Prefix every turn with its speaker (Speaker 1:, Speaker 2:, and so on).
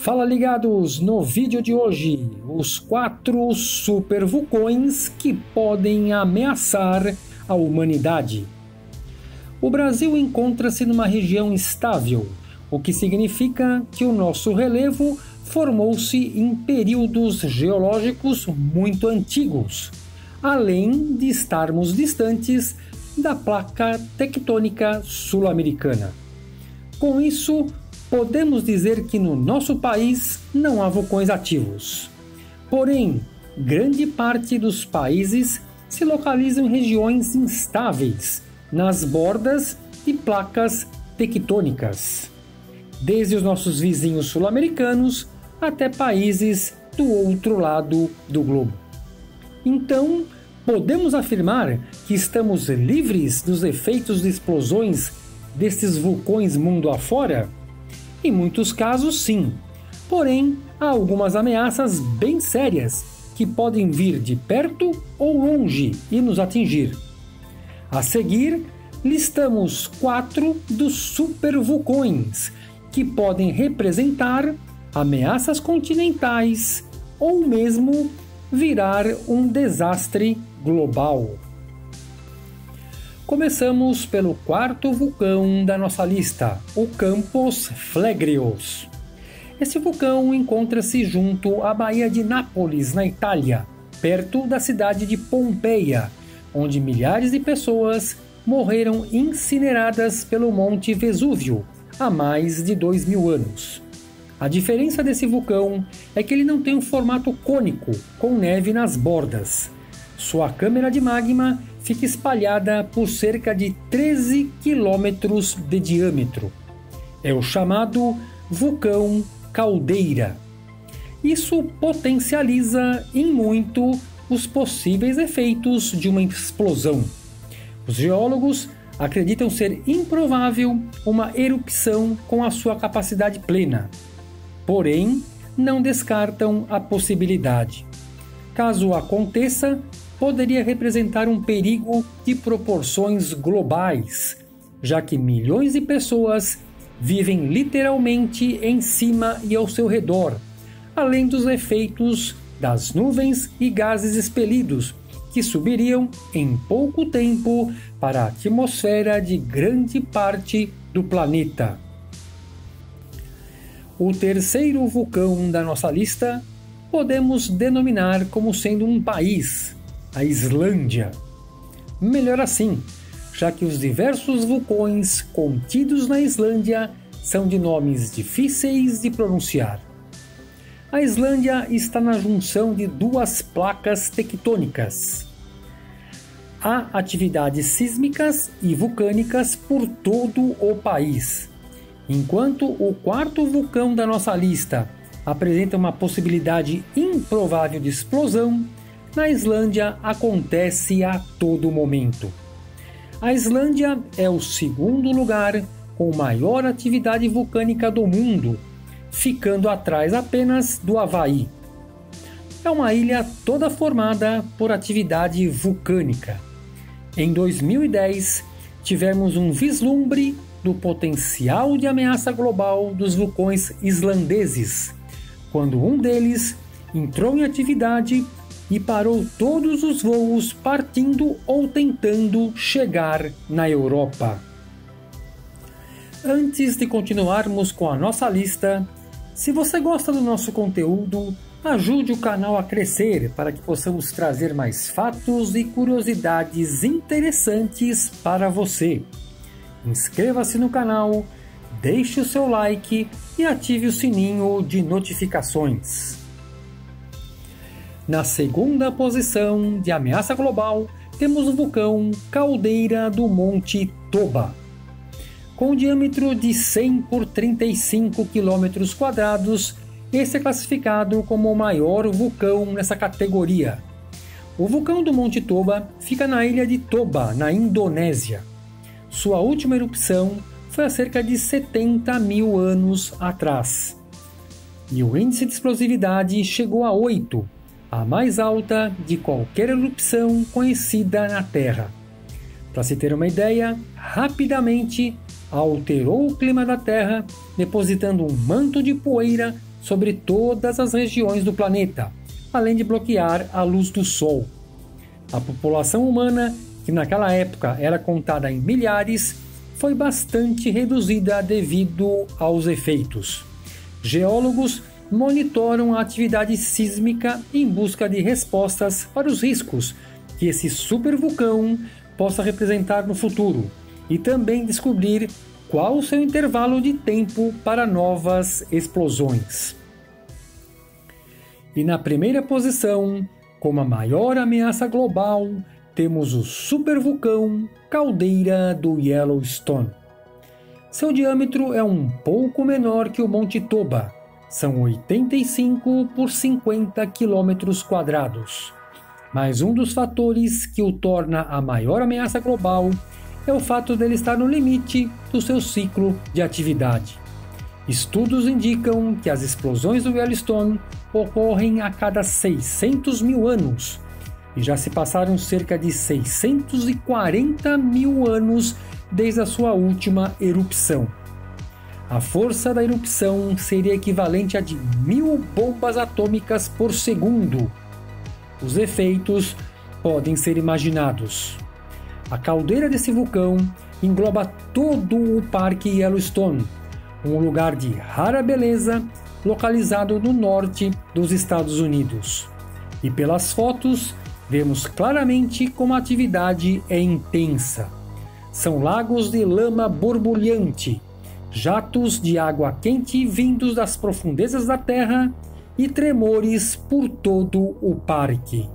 Speaker 1: Fala ligados no vídeo de hoje, os quatro super vulcões que podem ameaçar a humanidade. O Brasil encontra-se numa região estável, o que significa que o nosso relevo formou-se em períodos geológicos muito antigos, além de estarmos distantes da placa tectônica sul-americana. Com isso, podemos dizer que no nosso país não há vulcões ativos. Porém, grande parte dos países se localizam em regiões instáveis, nas bordas de placas tectônicas, desde os nossos vizinhos sul-americanos até países do outro lado do globo. Então, podemos afirmar que estamos livres dos efeitos de explosões destes vulcões mundo afora? Em muitos casos, sim. Porém, há algumas ameaças bem sérias que podem vir de perto ou longe e nos atingir. A seguir, listamos quatro dos supervulcões que podem representar ameaças continentais ou mesmo virar um desastre global. Começamos pelo quarto vulcão da nossa lista, o Campos Phlegreus. Esse vulcão encontra-se junto à Baía de Nápoles, na Itália, perto da cidade de Pompeia, onde milhares de pessoas morreram incineradas pelo Monte Vesúvio há mais de dois mil anos. A diferença desse vulcão é que ele não tem um formato cônico, com neve nas bordas. Sua câmara de magma fica espalhada por cerca de 13 quilômetros de diâmetro. É o chamado vulcão caldeira. Isso potencializa em muito os possíveis efeitos de uma explosão. Os geólogos acreditam ser improvável uma erupção com a sua capacidade plena. Porém, não descartam a possibilidade. Caso aconteça, poderia representar um perigo de proporções globais, já que milhões de pessoas vivem literalmente em cima e ao seu redor, além dos efeitos das nuvens e gases expelidos, que subiriam em pouco tempo para a atmosfera de grande parte do planeta. O terceiro vulcão da nossa lista podemos denominar como sendo um país, a Islândia. Melhor assim, já que os diversos vulcões contidos na Islândia são de nomes difíceis de pronunciar. A Islândia está na junção de duas placas tectônicas. Há atividades sísmicas e vulcânicas por todo o país. Enquanto o quarto vulcão da nossa lista apresenta uma possibilidade improvável de explosão, na Islândia acontece a todo momento. A Islândia é o segundo lugar com maior atividade vulcânica do mundo, ficando atrás apenas do Havaí. É uma ilha toda formada por atividade vulcânica. Em 2010, tivemos um vislumbre do potencial de ameaça global dos vulcões islandeses, quando um deles entrou em atividade e parou todos os voos partindo ou tentando chegar na Europa. Antes de continuarmos com a nossa lista, se você gosta do nosso conteúdo, ajude o canal a crescer para que possamos trazer mais fatos e curiosidades interessantes para você. Inscreva-se no canal, deixe o seu like e ative o sininho de notificações. Na segunda posição de ameaça global, temos o vulcão Caldeira do Monte Toba. Com um diâmetro de 100 por 35 km quadrados, esse é classificado como o maior vulcão nessa categoria. O vulcão do Monte Toba fica na ilha de Toba, na Indonésia. Sua última erupção foi há cerca de 70 mil anos atrás. E o índice de explosividade chegou a 8, a mais alta de qualquer erupção conhecida na Terra. Para se ter uma ideia, rapidamente alterou o clima da Terra, depositando um manto de poeira sobre todas as regiões do planeta, além de bloquear a luz do Sol. A população humana, que naquela época era contada em milhares, foi bastante reduzida devido aos efeitos. Geólogos monitoram a atividade sísmica em busca de respostas para os riscos que esse supervulcão possa representar no futuro e também descobrir qual o seu intervalo de tempo para novas explosões. E na primeira posição, como a maior ameaça global, temos o supervulcão Caldeira do Yellowstone. Seu diâmetro é um pouco menor que o Monte Toba, são 85 por 50 quilômetros quadrados. Mas um dos fatores que o torna a maior ameaça global é o fato dele estar no limite do seu ciclo de atividade. Estudos indicam que as explosões do Yellowstone ocorrem a cada 600 mil anos e já se passaram cerca de 640 mil anos desde a sua última erupção. A força da erupção seria equivalente a de mil bombas atômicas por segundo. Os efeitos podem ser imaginados. A caldeira desse vulcão engloba todo o Parque Yellowstone, um lugar de rara beleza localizado no norte dos Estados Unidos. E pelas fotos, vemos claramente como a atividade é intensa. São lagos de lama borbulhante jatos de água quente vindos das profundezas da terra e tremores por todo o parque.